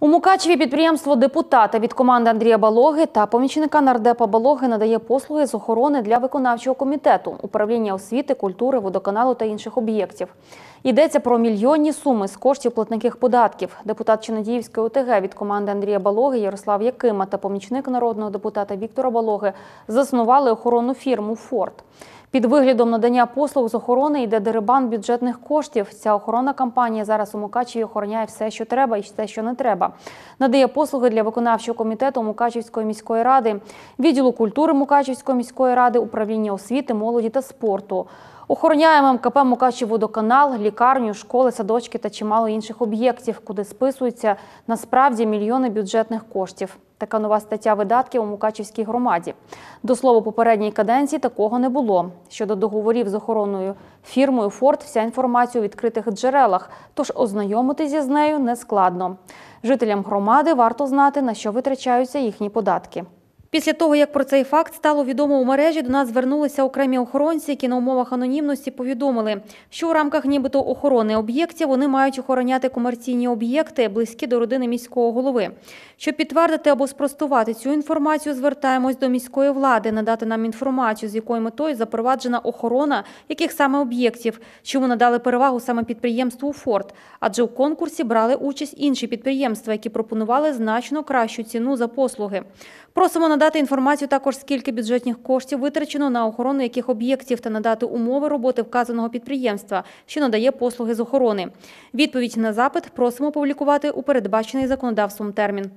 У Мукачеві підприємство депутата від команди Андрія Балоги та помічника нардепа Балоги надає послуги з охорони для виконавчого комітету, управління освіти, культури, водоканалу та інших об'єктів. Йдеться про мільйонні суми з коштів платників податків. Депутат Чинодіївської ОТГ від команди Андрія Балоги Ярослав Якима та помічник народного депутата Віктора Балоги заснували охоронну фірму Форт. Під виглядом надання послуг з охорони йде дерибан бюджетних коштів. Ця охоронна кампанія зараз у Мукачеві охороняє все, що треба, і все, що не треба. Надає послуги для виконавчого комітету Мукачівської міської ради, відділу культури Мукачівської міської ради, управління освіти, молоді та спорту. Охороняє МКП Мукачів-Водоканал, лікарню, школи, садочки та чимало інших об'єктів, куди списуються насправді мільйони бюджетних коштів. Така нова стаття видатків у Мукачівській громаді. До слова, попередній каденції такого не було. Щодо договорів з охоронною фірмою Форт, вся інформація у відкритих джерелах, тож ознайомитися з нею не складно. Жителям громади варто знати, на що витрачаються їхні податки. Після того, як про цей факт стало відомо у мережі, до нас звернулися окремі охоронці, які на умовах анонімності повідомили, що у рамках нібито охорони об'єктів вони мають охороняти комерційні об'єкти, близькі до родини міського голови. Щоб підтвердити або спростувати цю інформацію, звертаємось до міської влади, надати нам інформацію, з якою метою запроваджена охорона яких саме об'єктів, чому надали перевагу саме підприємству Форт, адже у конкурсі брали участь інші підприємства, які пропонували значно кращу ціну за послуги. Просимо надати інформацію також, скільки бюджетних коштів витрачено на охорону яких об'єктів та надати умови роботи вказаного підприємства, що надає послуги з охорони. Відповідь на запит просимо публікувати у передбачений законодавством термін.